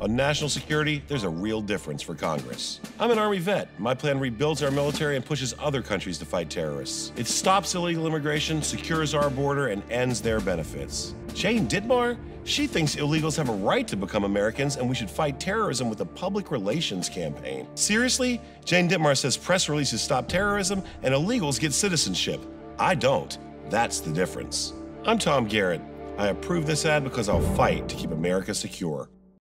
On national security, there's a real difference for Congress. I'm an Army vet. My plan rebuilds our military and pushes other countries to fight terrorists. It stops illegal immigration, secures our border, and ends their benefits. Jane Dittmar? She thinks illegals have a right to become Americans and we should fight terrorism with a public relations campaign. Seriously? Jane Dittmar says press releases stop terrorism and illegals get citizenship. I don't. That's the difference. I'm Tom Garrett. I approve this ad because I'll fight to keep America secure.